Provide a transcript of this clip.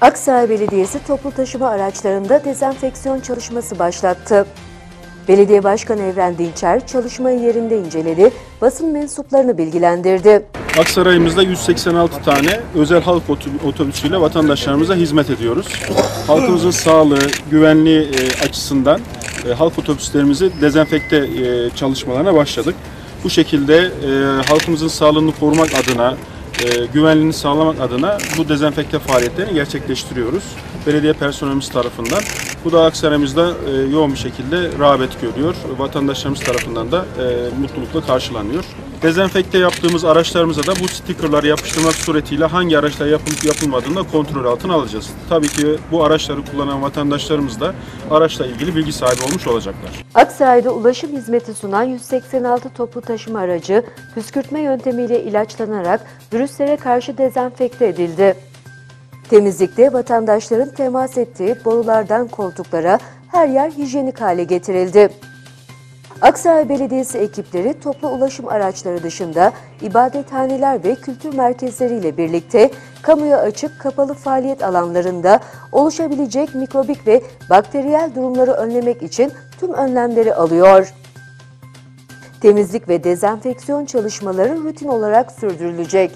Aksaray Belediyesi toplu taşıma araçlarında dezenfeksiyon çalışması başlattı. Belediye Başkanı Evren Dinçer çalışmayı yerinde inceledi, basın mensuplarını bilgilendirdi. Aksaray'ımızda 186 tane özel halk otobü- otobüsüyle vatandaşlarımıza hizmet ediyoruz. Halkımızın sağlığı, güvenliği e, açısından e, halk otobüslerimizi dezenfekte e, çalışmalarına başladık. Bu şekilde halkımızın sağlığını korumak adına, e, güvenliğini sağlamak adına bu dezenfekte faaliyetlerini gerçekleştiriyoruz. Belediye personelimiz tarafından. Bu da Aksaray'ımızda e, yoğun bir şekilde rağbet görüyor. Vatandaşlarımız tarafından da e, mutlulukla karşılanıyor. Dezenfekte yaptığımız araçlarımıza da bu stikerleri yapıştırmak suretiyle hangi araçlar yapılıp yapılmadığını da kontrol altına alacağız. Tabii ki bu araçları kullanan vatandaşlarımız da araçla ilgili bilgi sahibi olmuş olacaklar. Aksaray'da ulaşım hizmeti sunan 186 toplu taşıma aracı püskürtme yöntemiyle ilaçlanarak virüslere karşı dezenfekte edildi. Temizlikte vatandaşların temas ettiği borulardan koltuklara her yer hijyenik hale getirildi. Aksaray Belediyesi ekipleri toplu ulaşım araçları dışında ibadethaneler ve kültür merkezleriyle birlikte kamuya açık kapalı faaliyet alanlarında oluşabilecek mikrobik ve bakteriyel durumları önlemek için tüm önlemleri alıyor. Temizlik ve dezenfeksiyon çalışmaları rutin olarak sürdürülecek.